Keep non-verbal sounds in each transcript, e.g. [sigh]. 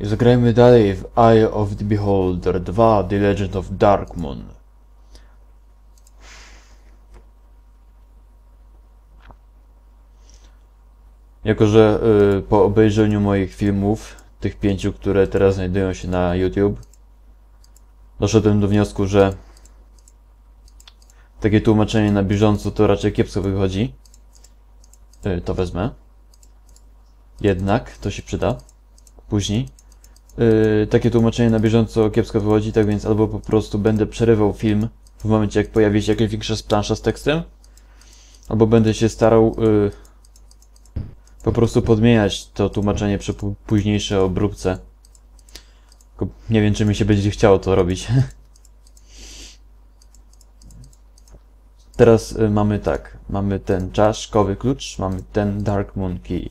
Zagrajmy dalej w Eye of the Beholder 2 The Legend of Dark Moon. Jako, że y, po obejrzeniu moich filmów, tych pięciu, które teraz znajdują się na YouTube, doszedłem do wniosku, że takie tłumaczenie na bieżąco to raczej kiepsko wychodzi. Y, to wezmę. Jednak to się przyda. Później. Yy, takie tłumaczenie na bieżąco kiepsko wychodzi, tak więc albo po prostu będę przerywał film w momencie, jak pojawi się jakaś większa plansza z tekstem, albo będę się starał yy, po prostu podmieniać to tłumaczenie przy pó- późniejszej obróbce. Tylko nie wiem, czy mi się będzie chciało to robić. [laughs] Teraz y, mamy tak, mamy ten czaszkowy klucz, mamy ten Dark Moon Key.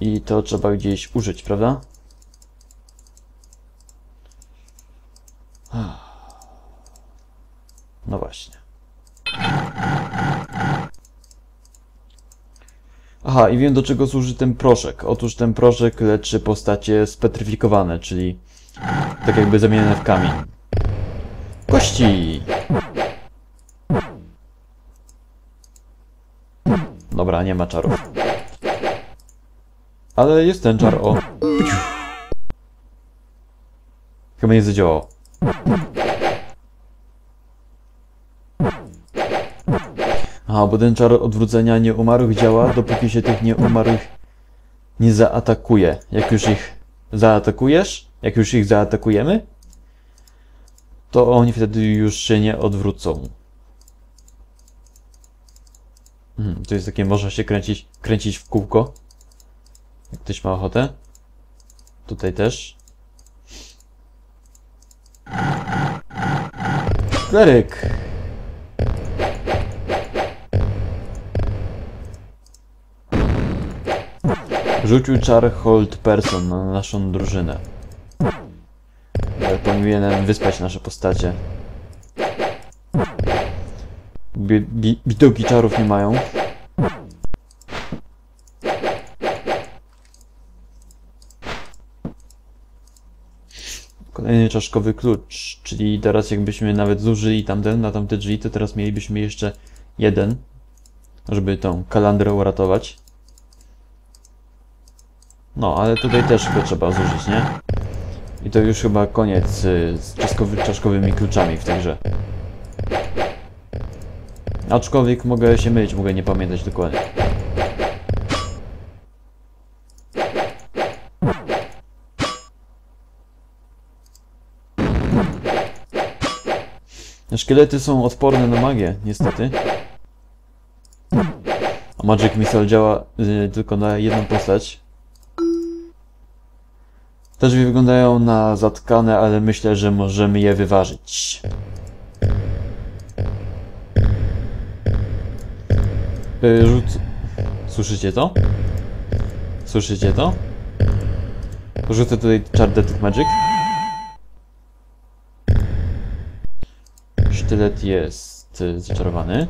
I to trzeba gdzieś użyć, prawda? No właśnie. Aha, i wiem do czego służy ten proszek. Otóż ten proszek leczy postacie spetryfikowane, czyli tak jakby zamienione w kamień. Kości! Dobra, nie ma czarów. Ale jest ten czar, o. Chyba nie zadziałało. Aha, bo ten czar odwrócenia nieumarłych działa, dopóki się tych nieumarłych nie zaatakuje. Jak już ich zaatakujesz, jak już ich zaatakujemy, to oni wtedy już się nie odwrócą. Mhm, to jest takie, można się kręcić, kręcić w kółko. Jak ktoś ma ochotę. Tutaj też. Kleryk. Rzucił czar Hold Person na naszą drużynę. Ale Powinienem wyspać nasze postacie. Bi bi Bidoki czarów nie mają. Kolejny czaszkowy klucz, czyli teraz jakbyśmy nawet zużyli tamten na tamte drzwi, to teraz mielibyśmy jeszcze jeden, żeby tą kalandrę uratować. No, ale tutaj też go trzeba zużyć, nie? I to już chyba koniec y, z czaszkowy, czaszkowymi kluczami w tej grze. Aczkolwiek mogę się mylić, mogę nie pamiętać dokładnie. Szkielety są odporne na magię, niestety. A Magic Missile działa y, tylko na jedną postać. Też wyglądają na zatkane, ale myślę, że możemy je wyważyć. Y, Rzut... Słyszycie to? Słyszycie to? Rzucę tutaj Detect Magic. Sztylet jest y, zaczarowany.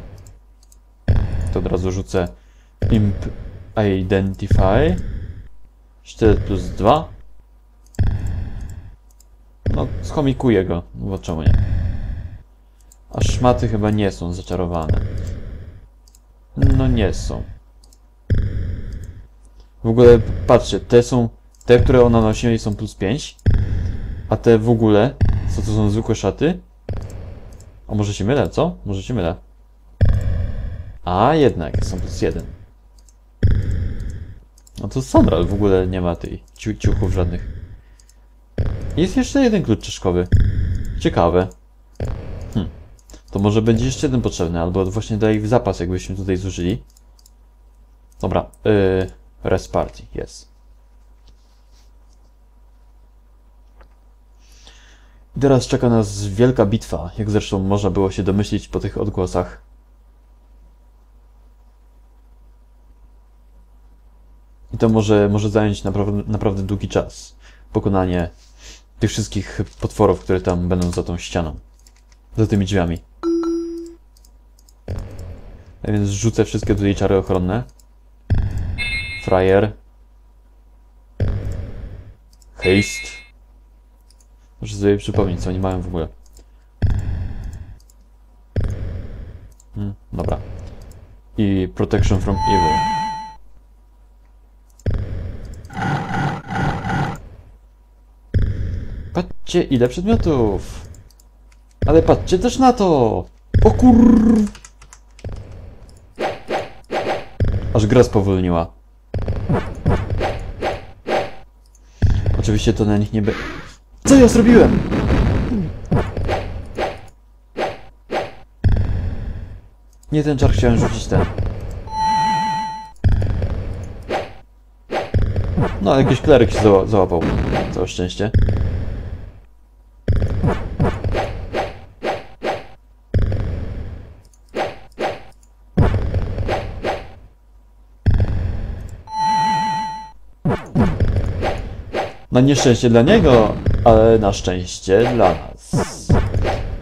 To od razu rzucę Imp Identify. Sztylet plus 2. No, schomikuję go, bo czemu nie? A szmaty chyba nie są zaczarowane. No nie są. W ogóle, patrzcie, te są... Te, które ona nosi, są plus 5. A te w ogóle, co to są zwykłe szaty? A może się mylę, co? Może się mylę. A, jednak, są plus 1. No to Sondral w ogóle nie ma ciu ciuchów żadnych. Jest jeszcze jeden klucz czaszkowy. Ciekawe. Hm. To może będzie jeszcze jeden potrzebny, albo właśnie daj w zapas, jakbyśmy tutaj zużyli. Dobra, yy, rest party, jest. Teraz czeka nas wielka bitwa, jak zresztą można było się domyślić po tych odgłosach. I to może, może zająć naprawdę, naprawdę długi czas. Pokonanie tych wszystkich potworów, które tam będą za tą ścianą. Za tymi drzwiami. A więc rzucę wszystkie tutaj czary ochronne. Frajer. Haste. Muszę sobie przypomnieć, co oni mają w ogóle. Hmm, dobra. I Protection from Evil. Patrzcie, ile przedmiotów! Ale patrzcie też na to! O kur... Aż gra spowolniła. Oczywiście to na nich nie by... Co ja zrobiłem? Nie ten czar chciałem rzucić ten. No, jakiś kleryk się zała załapał. Całe szczęście. Na nieszczęście dla niego, ale na szczęście dla nas.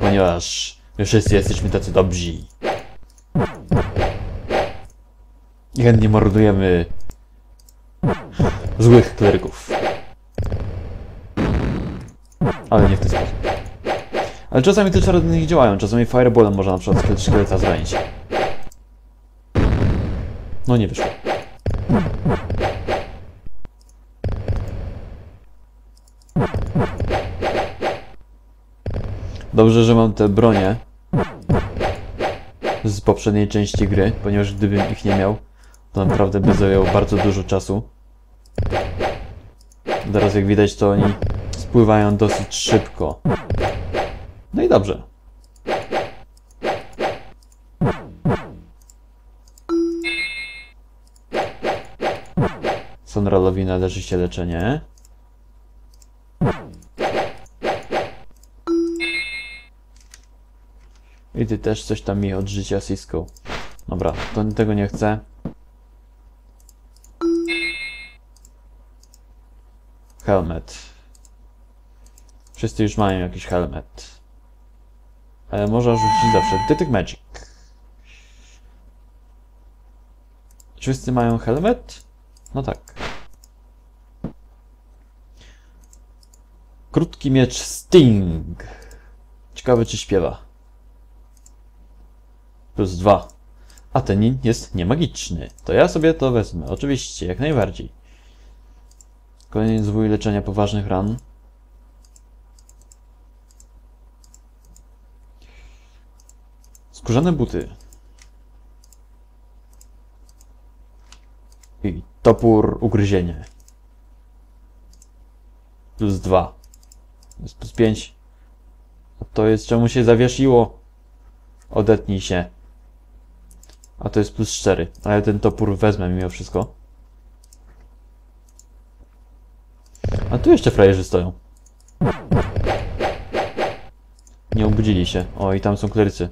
Ponieważ my wszyscy jesteśmy tacy dobrzy. I chętnie mordujemy złych kleryków. Ale nie w ten sposób. Ale czasami te czary nich działają. Czasami fireballem można na przykład szkielet- szkieleta zranić. No nie wyszło. Dobrze, że mam te bronie z poprzedniej części gry, ponieważ gdybym ich nie miał, to naprawdę by zajęło bardzo dużo czasu. Teraz jak widać, to oni spływają dosyć szybko. No i dobrze. Sonralowi należy się leczenie. I ty też coś tam mi od życia Cisco. Dobra, to tego nie chcę. Helmet. Wszyscy już mają jakiś helmet. Ale można rzucić zawsze Detect Magic. Wszyscy mają helmet? No tak. Krótki miecz Sting. Ciekawe czy śpiewa. Plus dwa. A ten jest niemagiczny. To ja sobie to wezmę. Oczywiście, jak najbardziej. Kolejny zwój leczenia poważnych ran. Skórzane buty. I topór ugryzienie. Plus dwa. Jest plus pięć. A to jest czemu się zawiesiło? Odetnij się. A to jest plus 4. Ale ten topór wezmę mimo wszystko. A tu jeszcze frajerzy stoją. Nie obudzili się. O, i tam są klerycy.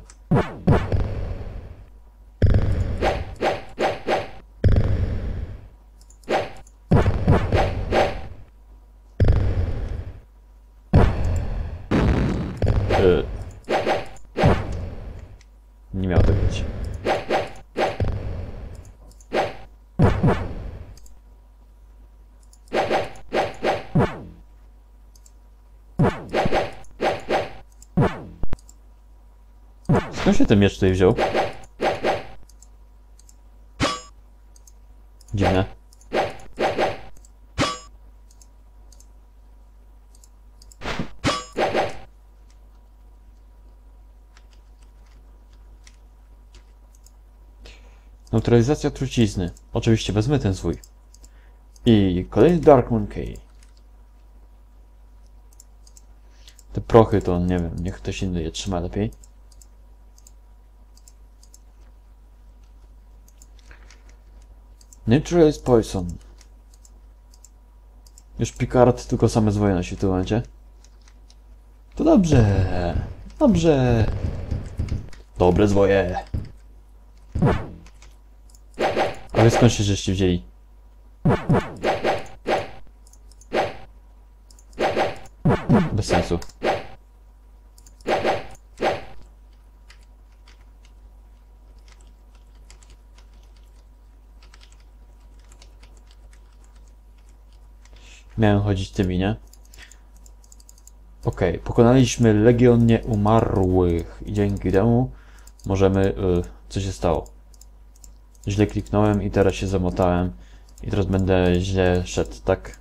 Y. Nie miało tak być. Skąd się ten miecz tutaj wziął? Dziwne. Neutralizacja trucizny. Oczywiście wezmę ten swój. I kolejny Dark Monkey. Te prochy to nie wiem, niech ktoś inny je trzyma lepiej. Neutralize Poison. Już Picard tylko same zwoje nosi w. To dobrze. Dobrze. Dobre zwoje. A wy skąd się żeście wzięli? Miałem chodzić tymi, nie? Okej, pokonaliśmy Legion Nieumarłych i dzięki temu możemy... Y, co się stało? Źle kliknąłem i teraz się zamotałem i teraz będę źle szedł, tak?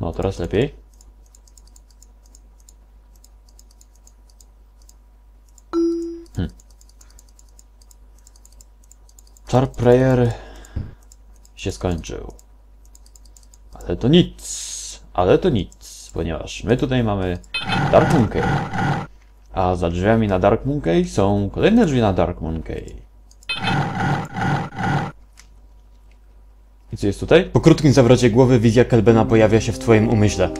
No, teraz lepiej. Char Prayer się skończył. Ale to nic. Ale to nic, ponieważ my tutaj mamy Dark Cave. A za drzwiami na Dark Cave są kolejne drzwi na Dark Cave. I co jest tutaj? Po krótkim zawrocie głowy wizja Kelbena pojawia się w twoim umyśle.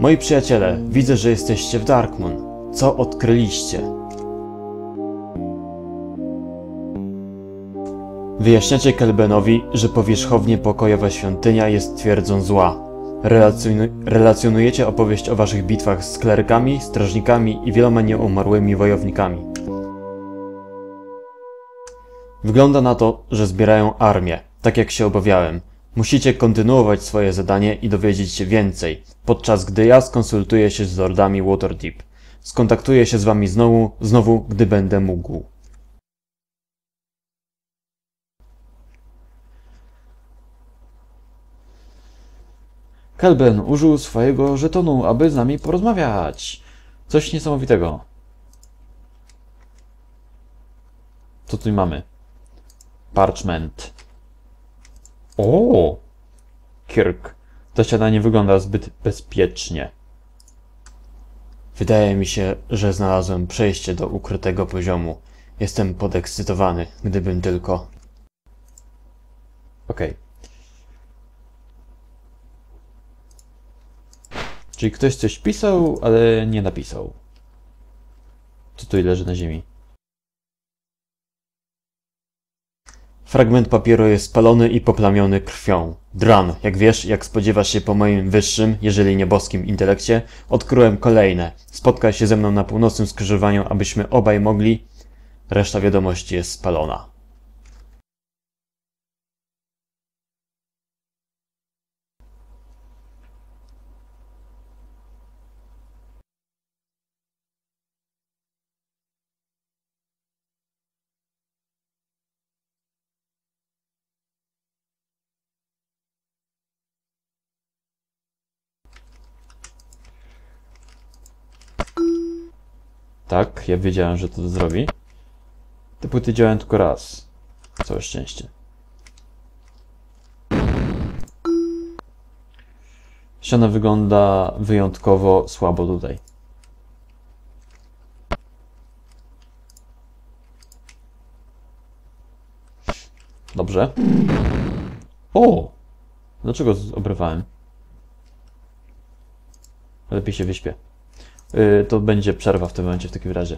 Moi przyjaciele, widzę, że jesteście w Darkmoon. Co odkryliście? Wyjaśniacie Kelbenowi, że powierzchownie pokojowa świątynia jest twierdzą zła. Relacjonu- relacjonujecie opowieść o waszych bitwach z klerykami, strażnikami i wieloma nieumarłymi wojownikami. Wygląda na to, że zbierają armię, tak jak się obawiałem. Musicie kontynuować swoje zadanie i dowiedzieć się więcej, podczas gdy ja skonsultuję się z lordami Waterdeep. Skontaktuję się z wami znowu, znowu, gdy będę mógł. Kelben użył swojego żetonu, aby z nami porozmawiać. Coś niesamowitego. Co tutaj mamy? Parchment. O! Kirk. To ściana nie wygląda zbyt bezpiecznie. Wydaje mi się, że znalazłem przejście do ukrytego poziomu. Jestem podekscytowany, gdybym tylko... Okej. Czyli ktoś coś pisał, ale nie napisał. Co tu leży na ziemi? Fragment papieru jest spalony i poplamiony krwią. Dran, jak wiesz, jak spodziewasz się po moim wyższym, jeżeli nie boskim intelekcie, odkryłem kolejne. Spotkaj się ze mną na północnym skrzyżowaniu, abyśmy obaj mogli... Reszta wiadomości jest spalona. Tak, ja wiedziałem, że to zrobi. Te płyty działają tylko raz. Całe szczęście. Ściana wygląda wyjątkowo słabo tutaj. Dobrze. O! Dlaczego obrywałem? Lepiej się wyśpię. Y, to będzie przerwa w tym momencie w takim razie.